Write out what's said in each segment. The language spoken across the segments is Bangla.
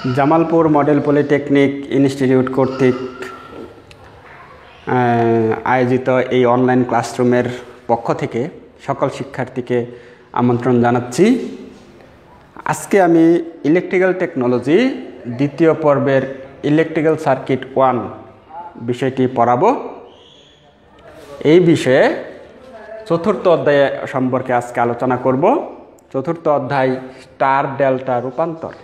জামালপুর মডেল পলিটেকনিক ইনস্টিটিউট কর্তৃক আয়োজিত এই অনলাইন ক্লাসরুমের পক্ষ থেকে সকল শিক্ষার্থীকে আমন্ত্রণ জানাচ্ছি। আজকে আমি ইলেকট্রিক্যাল টেকনোলজি দ্বিতীয় পর্বের ইলেকট্রিক্যাল সার্কিট ওয়ান বিষয়টি পড়াবো। এই বিষয়ে চতুর্থ অধ্যায় সম্পর্কে আজকে আলোচনা করব। চতুর্থ অধ্যায় স্টার ডেল্টা রূপান্তর।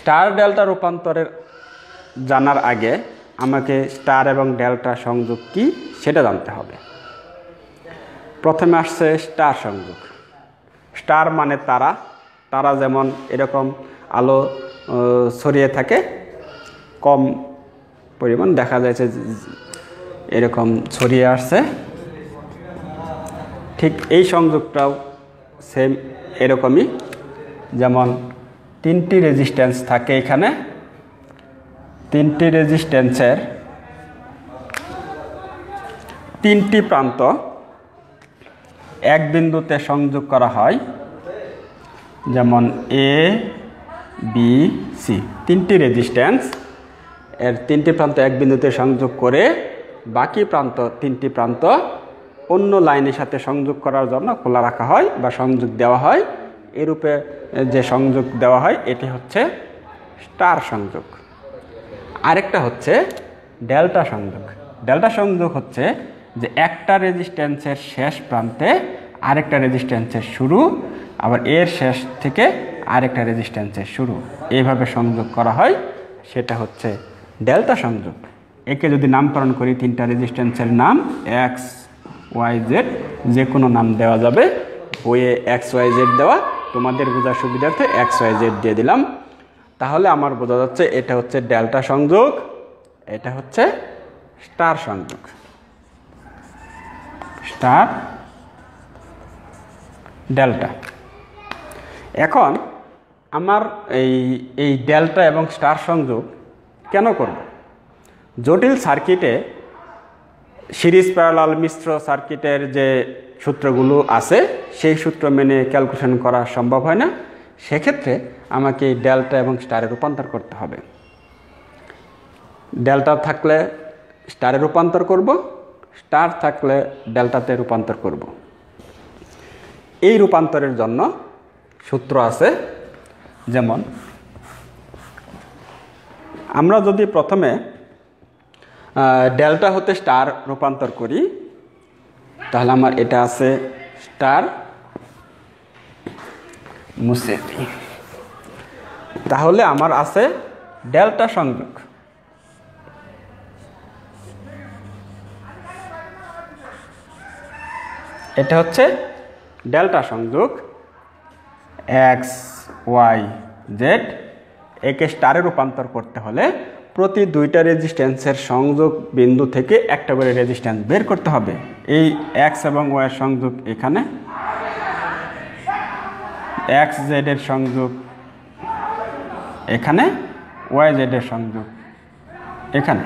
স্টার ডেল্টা রূপান্তরের জানার আগে আমাকে স্টার এবং ডেল্টা সংযোগ কি সেটা জানতে হবে। প্রথমে আসছে স্টার সংযোগ। স্টার মানে তারা। তারা যেমন এরকম আলো ছড়িয়ে থাকে, কম পরিমাণ দেখা যাচ্ছে এরকম ছড়িয়ে আসছে। ঠিক এই সংযোগটাও সেম এরকমই। যেমন তিনটি রেজিস্ট্যান্স থাকে এখানে। তিনটি রেজিস্ট্যান্সের তিনটি প্রান্ত। এক বিন্দুতে সংযোগ করা হয়, যেমন এ বি সি তিনটি রেজিস্ট্যান্স এর তিনটি প্রান্ত এক বিন্দুতে সংযোগ করে বাকি প্রান্ত, তিনটি প্রান্ত অন্য লাইনের সাথে সংযোগ করার জন্য খোলা রাখা হয় বা সংযোগ দেওয়া হয়। এরূপে যে সংযোগ দেওয়া হয়, এটি হচ্ছে স্টার সংযোগ। আরেকটা হচ্ছে ডেল্টা সংযোগ। ডেল্টা সংযোগ হচ্ছে যে একটা রেজিস্ট্যান্সের শেষ প্রান্তে আরেকটা রেজিস্ট্যান্সের শুরু, আবার এর শেষ থেকে আরেকটা রেজিস্ট্যান্সের শুরু। এইভাবে সংযোগ করা হয়, সেটা হচ্ছে ডেল্টা সংযোগ। একে যদি নামকরণ করি, তিনটা রেজিস্ট্যান্সের নাম এক্স, ওয়াই, জেড যে কোনো নাম দেওয়া যাবে। বইয়ে এক্স, ওয়াই, জেড দেওয়া তোমাদের বোঝার সুবিধার্থে এক্স ওয়াই জেড দিয়ে দিলাম। তাহলে আমার বোঝা যাচ্ছে এটা হচ্ছে ডেল্টা সংযোগ, এটা হচ্ছে স্টার সংযোগ। Star delta. এখন আমার এই এই ডেল্টা এবং স্টার সংযোগ কেন করব? জটিল সার্কিটে সিরিজ প্যারালাল মিশ্র সার্কিটের যে সূত্রগুলো আছে, সেই সূত্র মেনে ক্যালকুলেশন করা সম্ভব হয় না। সেক্ষেত্রে আমাকে ডেল্টা এবং স্টারে রূপান্তর করতে হবে। ডেল্টা থাকলে স্টারে রূপান্তর করব স্টার থাকলে ডেল্টাতে রূপান্তর করব। এই রূপান্তরের জন্য সূত্র আছে, যেমন, আমরা যদি প্রথমে ডেল্টা হতে স্টার রূপান্তর করি তাহলে আমার এটা আছে স্টার মুছে তাহলে আমার আছে ডেল্টা সংযোগ। এটা হচ্ছে ডেল্টা সংযোগ এক্স ওয়াই জেড, একে স্টারে রূপান্তর করতে হলে প্রতি দুইটা রেজিস্ট্যান্সের সংযোগ বিন্দু থেকে একটা করে রেজিস্ট্যান্স বের করতে হবে। এই এক্স এবং ওয়াইয়ের সংযোগ এখানে। এক্স জেডের সংযোগ এখানে ওয়াই জেডের সংযোগ এখানে।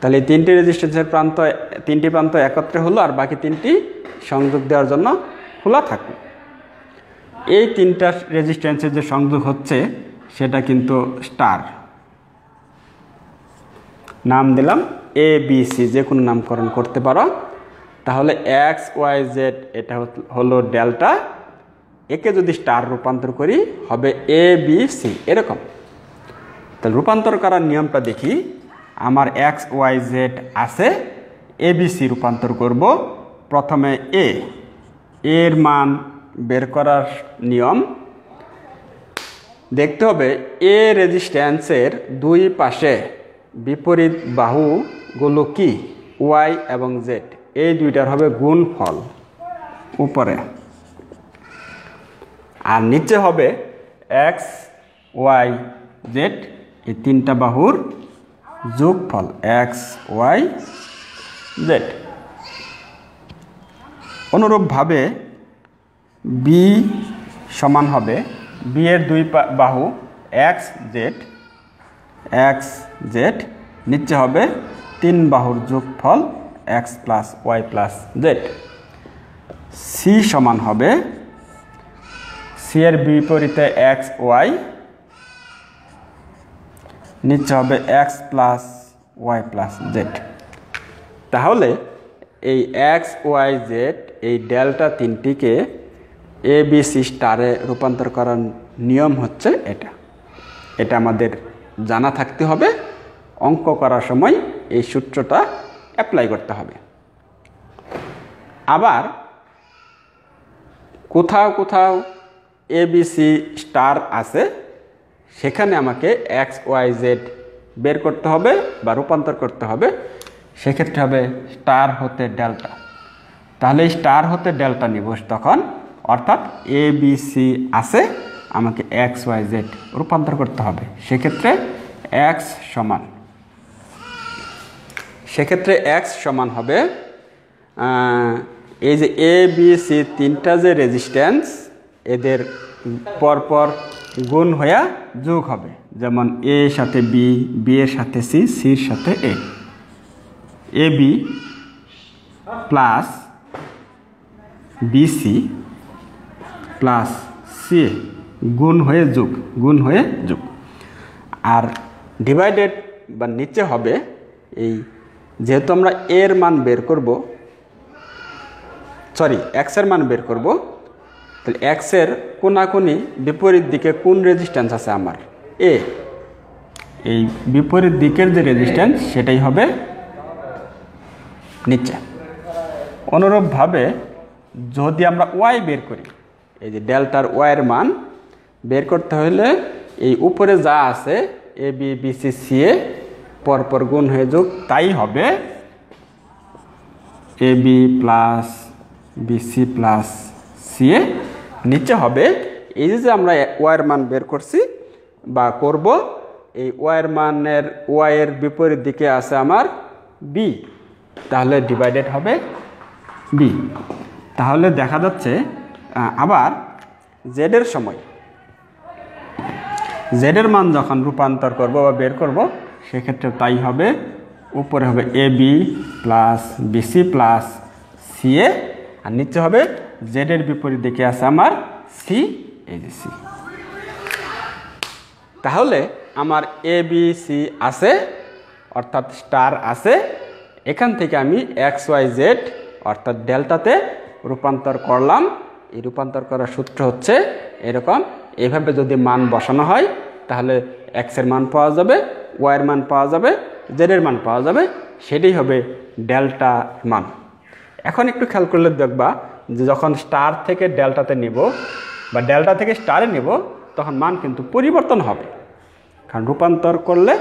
তাহলে তিনটি রেজিস্ট্যান্সের প্রান্ত, তিনটি প্রান্ত একত্রে হলো আর বাকি তিনটি সংযোগ দেওয়ার জন্য খোলা থাকল। এই তিনটা রেজিস্ট্যান্সের যে সংযোগ হচ্ছে, সেটা কিন্তু স্টার। নাম দিলাম এ বি সি যে কোনো নামকরণ করতে পারো। তাহলে এক্স ওয়াই জেড এটা হলো ডেল্টা। একে যদি স্টার রূপান্তর করি, হবে এ বি সি এরকম। তাহলে রূপান্তর করার নিয়মটা দেখি। আমার এক্স ওয়াই জেড আছে এ বি সি রূপান্তর করব। প্রথমে এ এর মান বের করার নিয়ম। দেখতে হবে এ রেজিস্ট্যান্সের দুই পাশে বিপরীত বাহুগুলো কি? ওয়াই এবং জেড। এই দুইটার হবে গুণ ফল উপরে। আর নিচে হবে এক্স, ওয়াই, জেড। এই তিনটা বাহুর যোগফল এক্স, ওয়াই, জেড। অনুরূপভাবে বি সমান হবে, বি এর দুই বাহু এক্স, জেড। এক্স জেড নিচে হবে তিন বাহুর যোগফল X plus Y plus Z. C সমান হবে সি এর বিপরীতে এক্স ওয়াই নিচে হবে X plus Y plus Z. তাহলে এই এক্স ওয়াই জেড এই ডেল্টা তিনটিকে এ বি সি স্টারে রূপান্তর করার নিয়ম হচ্ছে এটা। এটা আমাদের জানা থাকতে হবে, অঙ্ক করার সময় এই সূত্রটা অ্যাপ্লাই করতে হবে। আবার কোথাও কোথাও এ বি সি স্টার আছে, সেখানে আমাকে এক্স ওয়াই জেড বের করতে হবে বা রূপান্তর করতে হবে, সেক্ষেত্রে হবে স্টার হতে ডেল্টা তাহলে স্টার হতে ডেল্টা নিব তখন, অর্থাৎ এ বি সি আছে আমাকে এক্স ওয়াই জেড রূপান্তর করতে হবে। সেক্ষেত্রে এক্স সমান। সেক্ষেত্রে এক্স সমান হবে এই যে এ বি সি তিনটা যে রেজিস্ট্যান্স এদের পরপর গুণ হইয়া যোগ হবে। যেমন এ সাথে বি বি এর সাথে সি সির সাথে A A B plus BC plus C গুণ হয়ে যুগ, গুণ হয়ে যুগ। আর ডিভাইডেড বা নিচে হবে এই যেহেতু আমরা এর মান বের করব সরি এক্সের মান বের করব, তাহলে এক্সের কোনাকুনি বিপরীত দিকে কোন রেজিস্ট্যান্স আছে আমার? এ এই বিপরীত দিকের যে রেজিস্ট্যান্স সেটাই হবে নিচে। অনুরূপভাবে যদি আমরা ওয়াই বের করি, এই যে ডেল্টার ওয়াইয়ের মান বের করতে হলে এই উপরে যা আছে A B B C C A পরপর গুণ হয়ে যোগ, তাই হবে A B plus BC plus C A নিচে হবে, এই যে আমরা ওয়াইয়ের মান বের করছি বা করব, এই ওয়াইয়ের মানের ওয়াইয়ের বিপরীত দিকে আছে আমার বি তাহলে ডিভাইডেড হবে বি তাহলে দেখা যাচ্ছে আবার জেডের সময় জেডের মান যখন রূপান্তর করব বা বের করব, সেক্ষেত্রে তাই হবে, উপরে হবে A B plus BC plus C A আর নিচে হবে জেডের বিপরীত দিকে আছে আমার সি এই তাহলে আমার এ বি সি আছে, অর্থাৎ স্টার আছে, এখান থেকে আমি এক্স ওয়াই জেড অর্থাৎ ডেল্টাতে রূপান্তর করলাম। এই রূপান্তর করার সূত্র হচ্ছে এরকম এইভাবে যদি মান বসানো হয়, তাহলে এক্সের মান পাওয়া যাবে ওয়াইয়ের মান পাওয়া যাবে জেডের মান পাওয়া যাবে, সেটাই হবে ডেল্টা মান। এখন একটু খেয়াল করলে দেখবা যে যখন স্টার থেকে ডেল্টাতে নেব বা ডেল্টা থেকে স্টারে নেব, তখন মান কিন্তু পরিবর্তন হবে। কারণ রূপান্তর করলে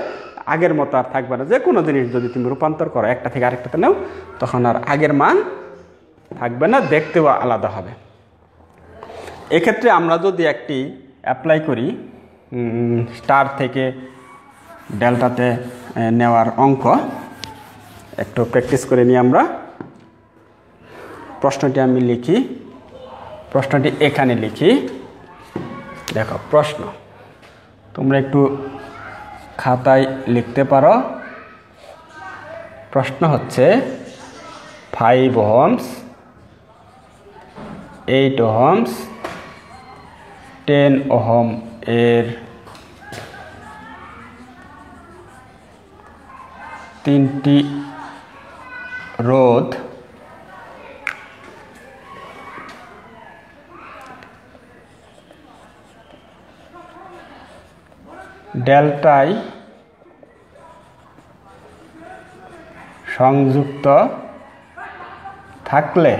আগের মতো আর থাকবে না। যে কোনো জিনিস যদি তুমি রূপান্তর করো, একটা থেকে আরেকটাতে নেও, তখন আর আগের মান থাকবে না, দেখতেও আলাদা হবে। এক্ষেত্রে আমরা যদি একটি অ্যাপ্লাই করি স্টার থেকে ডেল্টাতে নেওয়ার অঙ্ক। একটু প্র্যাকটিস করে নিই আমরা। প্রশ্নটি আমি লিখি। প্রশ্নটি এখানে লিখি। দেখো, প্রশ্ন। তোমরা একটু খাতায় লিখতে পারো। প্রশ্ন হচ্ছে five ohms eight ohms ten ohm এর তিনটি রোধ ডেল্টায় সংযুক্ত থাকলে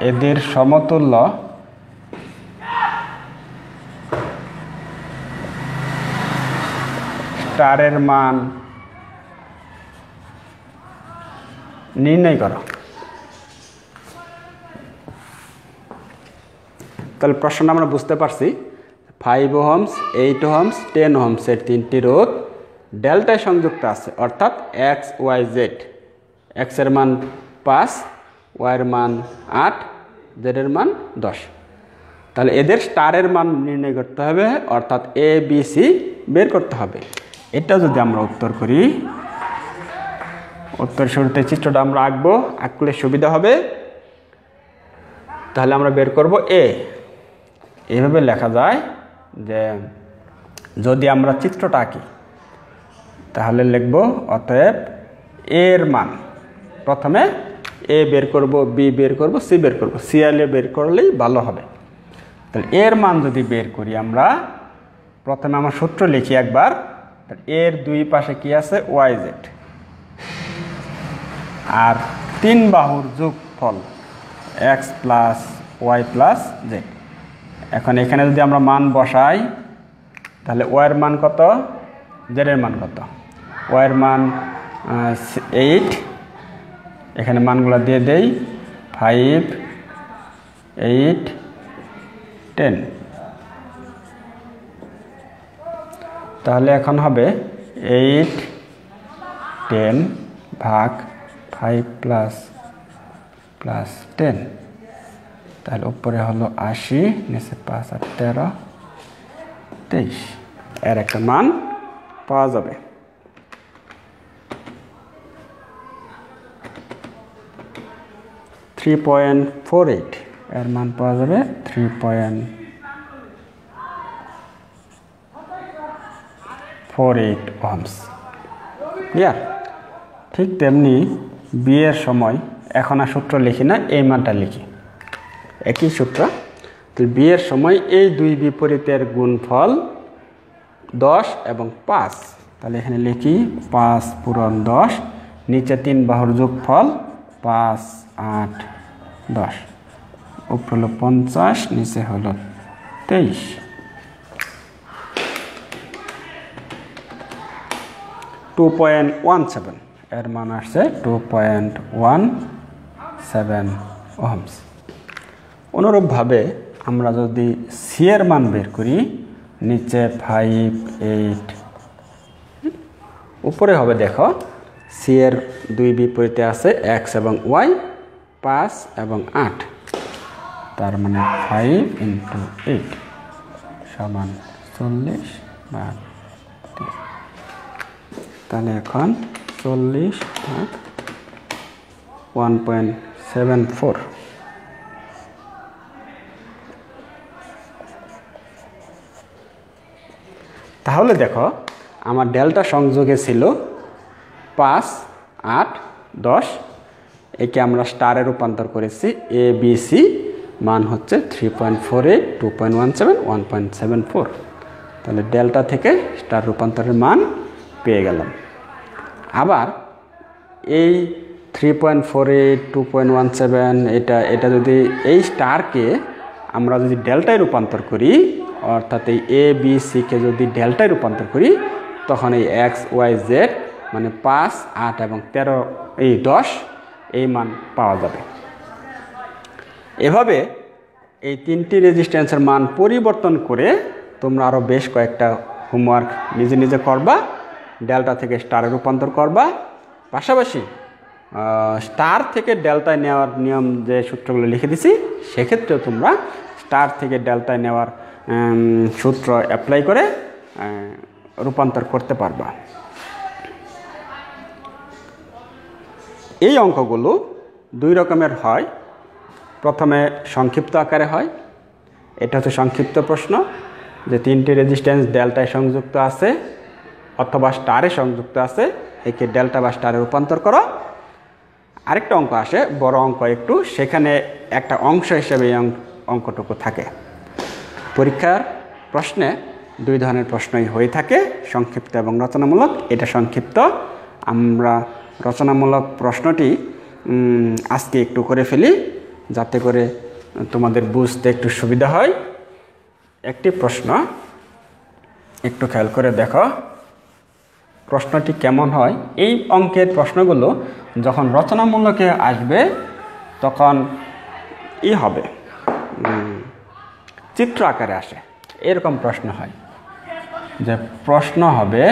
এদের সমতুল্য স্টারের মান নির্ণয় করো। তাহলে প্রশ্নটা আমরা বুঝতে পারছি। Five ohms eight ohms ten হোমসের তিনটি রোধ ডেল্টায় সংযুক্ত আছে, অর্থাৎ এক্স ওয়াই জেড এক্সের মান পাঁচ ওয়াইয়ের মান আট জেডের মান দশ। তাহলে এদের স্টারের মান নির্ণয় করতে হবে, অর্থাৎ এ বি সি বের করতে হবে। এটা যদি আমরা উত্তর করি, উত্তর শুরুতে চিত্রটা আমরা আঁকবো, আঁকলে সুবিধা হবে। তাহলে আমরা বের করব এ এভাবে লেখা যায় যে, যদি আমরা চিত্রটা আঁকি, তাহলে লিখব অতএব এর মান। প্রথমে এ বের করব বি বের করব সি বের করব। সি আলে বের করলেই ভালো হবে। তাহলে এর মান যদি বের করি আমরা, প্রথমে আমার সূত্র লিখি একবার। এর দুই পাশে কি আছে? ওয়াই জেড আর তিন বাহুর যোগফল X plus Y plus Z এখন এখানে যদি আমরা মান বসাই, তাহলে ওয়াইয়ের মান কত? জেডের মান কত? ওয়াইয়ের মান এইট এখানে মানগুলো দিয়ে দেই। ফাইভ এইট টেন তাহলে এখন হবে এইট টেন ভাগ ফাইভ প্লাস প্লাস টেন তাহলে উপরে হলো আশি, নিচে পাঁচ আর তেরো, তেইশ। এর একটা মান পাওয়া যাবে। থ্রি পয়েন্ট ফোর এইট এর মান পাওয়া যাবে three point four eight ohms clear ঠিক তেমনি বিয়ের সময় এখন আর সূত্র লিখি না, এই মানটা লিখি। একই সূত্র। তো বিয়ের সময় এই দুই বিপরীতের গুণফল দশ এবং পাঁচ। তাহলে এখানে লিখি, পাঁচ পূরণ দশ, নিচে তিন বাহুর যোগফল পাঁচ, আট, দশ। উপর হলো পঞ্চাশ, নিচে হলো তেইশ। টু পয়েন্ট ওয়ান সেভেন এর মান আসছে two point one seven ohms অনুরূপভাবে আমরা যদি সি এর মান বের করি, নিচে ফাইভ এইট উপরে হবে দেখো সি এর দুই বিপরীতে আছে এক্স এবং ওয়াই পাঁচ এবং আট। তার মানে ফাইভ ইন্টু এইট সমান চল্লিশ বা তাহলে এখন চল্লিশ ভাগ ওয়ান পয়েন্ট সেভেন ফোর। তাহলে দেখো, আমার ডেল্টা সংযোগে ছিল পাঁচ, আট, দশ, একে আমরা স্টারে রূপান্তর করেছি এ বি সি মান হচ্ছে three point four eight two point one seven one point seven four তাহলে ডেল্টা থেকে স্টার রূপান্তরের মান পেয়ে গেলাম। আবার এই three point four eight two point one seven এটা এটা যদি এই স্টারকে আমরা যদি ডেল্টায় রূপান্তর করি, অর্থাৎ এই এ বি সিকে যদি ডেল্টায় রূপান্তর করি, তখন এই এক্স ওয়াই জেড মানে পাঁচ, আট এবং তেরো, এই দশ, এই মান পাওয়া যাবে। এভাবে এই তিনটি রেজিস্ট্যান্সের মান পরিবর্তন করে তোমরা আরও বেশ কয়েকটা হোমওয়ার্ক নিজে নিজে করবা। ডেল্টা থেকে স্টারে রূপান্তর করবা। পাশাপাশি স্টার থেকে ডেল্টায় নেওয়ার নিয়ম যে সূত্রগুলো লিখে দিছি, সেক্ষেত্রেও তোমরা স্টার থেকে ডেল্টায় নেওয়ার সূত্র অ্যাপ্লাই করে রূপান্তর করতে পারবা। এই অঙ্কগুলো দুই রকমের হয়। প্রথমে সংক্ষিপ্ত আকারে হয়। এটা হচ্ছে সংক্ষিপ্ত প্রশ্ন, যে তিনটি রেজিস্ট্যান্স ডেল্টায় সংযুক্ত আছে। অথবা স্টারে সংযুক্ত আছে, একে ডেল্টা বা স্টারে রূপান্তর করো। আরেকটা অঙ্ক আসে, বড় অঙ্ক একটু, সেখানে একটা অংশ হিসেবে এই অঙ্কটুকু থাকে। পরীক্ষার প্রশ্নে দুই ধরনের প্রশ্নই হয়ে থাকে, সংক্ষিপ্ত এবং রচনামূলক। এটা সংক্ষিপ্ত। আমরা রচনামূলক প্রশ্নটি আজকে একটু করে ফেলি, যাতে করে তোমাদের বুঝতে একটু সুবিধা হয়। একটি প্রশ্ন, একটু খেয়াল করে দেখো। প্রশ্নটি কেমন হয়? এই অঙ্কের প্রশ্নগুলো যখন রচনামূলকে আসবে, তখন ই হবে। চিত্র আকারে আসে। এরকম প্রশ্ন হয়। যে প্রশ্ন হবে,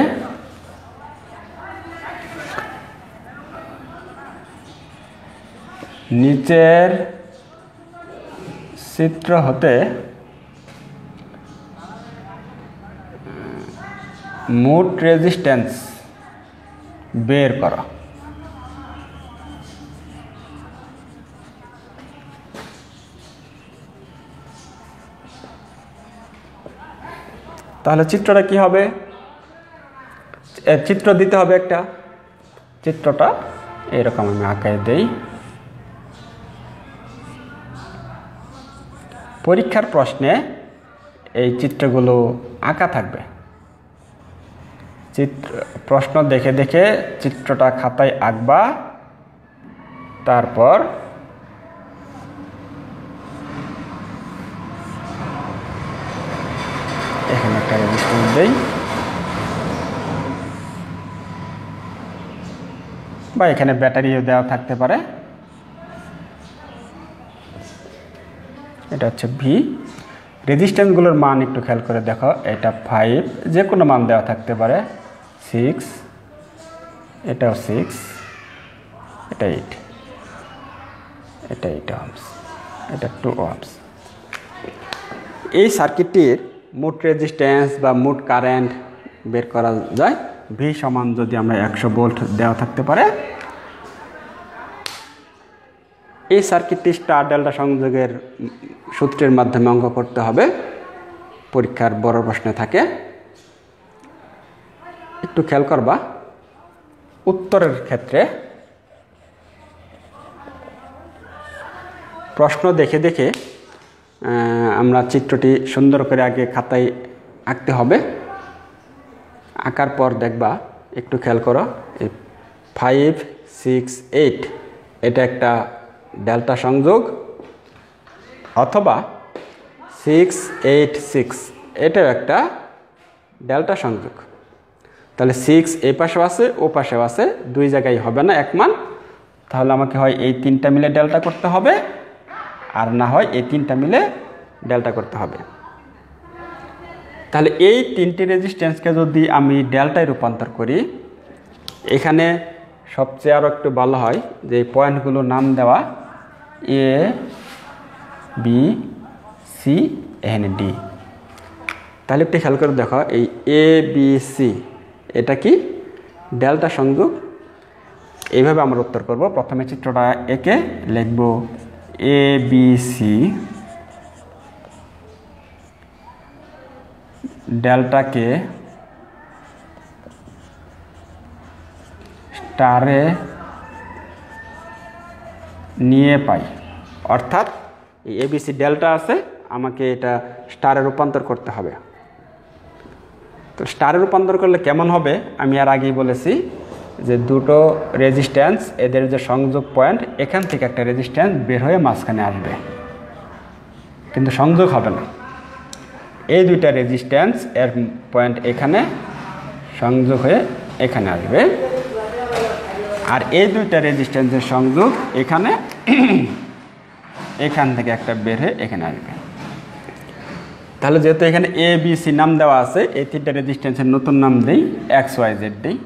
নিচের চিত্র হতে মোট রেজিস্ট্যান্স বের করা। তাহলে চিত্রটা কি হবে? চিত্র দিতে হবে একটা। চিত্রটা এরকম আমি আঁকায় দেই। পরীক্ষার প্রশ্নে এই চিত্রগুলো আঁকা থাকবে। চিত্র, প্রশ্ন দেখে দেখে চিত্রটা খাতায় আঁকবা। তারপর এখানে একটা রেজিস্টার দেই। বা এখানে ব্যাটারিও দেওয়া থাকতে পারে। এটা হচ্ছে ভি রেজিস্ট্যান্সগুলোর মান একটু খেয়াল করে দেখো। এটা ফাইভ যে কোনো মান দেওয়া থাকতে পারে। সিক্স, এটাও সিক্স, এটা এইট এটা এইট ওহমস এটা টু ওহমস এই সার্কিটটির মোট রেজিস্ট্যান্স বা মোট কারেন্ট বের করা যায় ভি সমান যদি আমরা একশো ভোল্ট দেওয়া থাকতে পারে। এই সার্কিটটি স্টার ডেল্টা সংযোগের সূত্রের মাধ্যমে অঙ্ক করতে হবে। পরীক্ষার বড় প্রশ্নে থাকে। একটু খেয়াল করবা। উত্তরের ক্ষেত্রে প্রশ্ন দেখে দেখে আমরা চিত্রটি সুন্দর করে আগে খাতায় আঁকতে হবে। আঁকার পর দেখবা, একটু খেয়াল করো, এই ফাইভ সিক্স এইট এটা একটা ডেল্টা সংযোগ। অথবা সিক্স এইট সিক্স এটাও একটা ডেল্টা সংযোগ। তাহলে সিক্স এই পাশেও আছে, ও পাশেও আছে, দুই জায়গায় হবে না এক মান। তাহলে আমাকে হয় এই তিনটা মিলে ডেল্টা করতে হবে, আর না হয় এই তিনটা মিলে ডেল্টা করতে হবে। তাহলে এই তিনটি রেজিস্ট্যান্সকে যদি আমি ডেল্টায় রূপান্তর করি, এখানে সবচেয়ে আরও একটু ভালো হয় যে এই পয়েন্টগুলোর নাম দেওয়া A B C and D তাহলে একটু খেয়াল করে দেখো, এই এ বি সি এটা কি? ডেল্টা সংযোগ। এইভাবে আমরা উত্তর করব। প্রথমে চিত্রটা একে লিখব এ বি সি ডেল্টাকে স্টারে নিয়ে পাই। অর্থাৎ এবিসি ডেল্টা আছে। আমাকে এটা স্টারে রূপান্তর করতে হবে। তো স্টারে রূপান্তর করলে কেমন হবে, আমি আর আগেই বলেছি যে দুটো রেজিস্ট্যান্স এদের যে সংযোগ পয়েন্ট এখান থেকে একটা রেজিস্ট্যান্স বের হয়ে মাঝখানে আসবে। কিন্তু সংযোগ হবে না। এই দুইটা রেজিস্ট্যান্স এর পয়েন্ট এখানে, সংযোগ হয়ে এখানে আসবে। আর এই দুইটা রেজিস্ট্যান্সের সংযোগ এখানে, এখান থেকে একটা বের হয়ে এখানে আসবে। তাহলে যেহেতু এখানে এ বি সি নাম দেওয়া আছে, এই তিনটা রেজিস্ট্যান্সের নতুন নাম দেই এক্স ওয়াই জেড দিই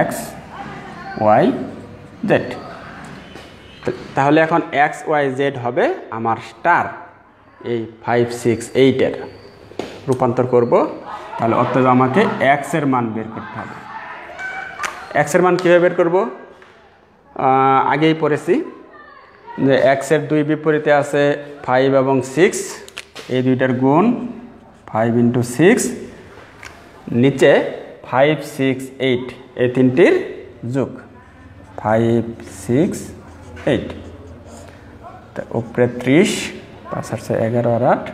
এক্স ওয়াই জেড তাহলে এখন এক্স ওয়াই জেড হবে আমার স্টার এই ফাইভ সিক্স এইটের রূপান্তর করব। তাহলে অতএব আমাকে এক্সের মান বের করতে হবে। এক্সের মান কীভাবে বের করব? আগেই পড়েছি যে এক্সের দুই বিপরীতে আছে ফাইভ এবং সিক্স এই দুইটার গুণ ফাইভ ইন্টু সিক্স নিচে ফাইভ সিক্স এইট এই তিনটির যোগ ফাইভ সিক্স এইট তা উপরে ত্রিশ, পাঁচ আটশো এগারো আর আট,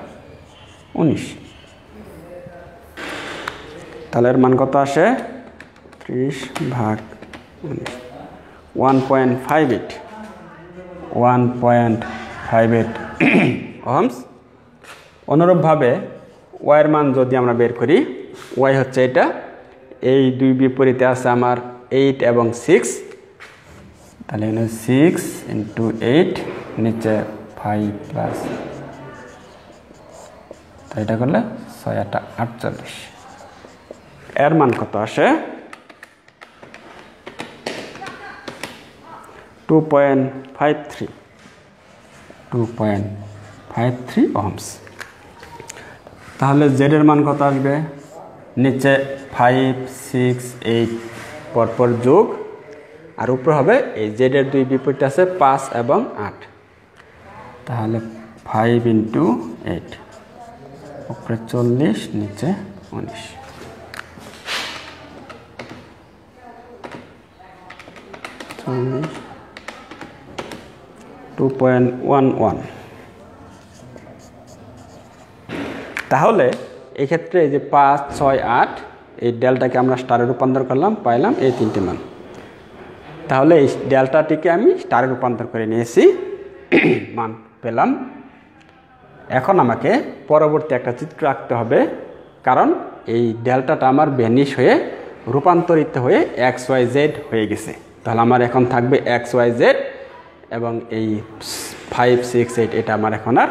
উনিশ। তাহলে মান কত আসে? ত্রিশ ভাগ উনিশ। One point five eight one point five eight ohms? অনুরূপভাবে ওয়াইয়ের মান যদি আমরা বের করি ওয়াই হচ্ছে এটা, এই দুই বিপরীতে আছে আমার এইট এবং সিক্স তাহলে এখানে সিক্স ইন্টু এইট নিচে ফাইভ প্লাস এটা করলে ছয় আটটা আটচল্লিশ। এর মান কত আসে? Two point five three two point five three ohms তাহলে জেডের মান কত আসবে? নিচে ফাইভ সিক্স এইট পরপর যোগ। আর উপরে হবে এই জেডের দুই বিপরীত আছে পাঁচ এবং আট। তাহলে ফাইভ ইন্টু এইট উপরে চল্লিশ, নিচে উনিশ। চল্লিশ। টু পয়েন্ট ওয়ান ওয়ান তাহলে এক্ষেত্রে এই যে পাঁচ, ছয়, আট, এই ডেলটাকে আমরা স্টারে রূপান্তর করলাম, পাইলাম এই তিনটে মান। তাহলে এই ডেল্টাটিকে আমি স্টারে রূপান্তর করে নিয়েছি, মান পেলাম। এখন আমাকে পরবর্তী একটা চিত্র আঁকতে হবে, কারণ এই ডেল্টাটা আমার ভ্যানিশ হয়ে রূপান্তরিত হয়ে এক্স ওয়াই জেড হয়ে গেছে। তাহলে আমার এখন থাকবে এক্স ওয়াই জেড এবং এই ফাইভ, সিক্স, এইট, এটা আমার এখন আর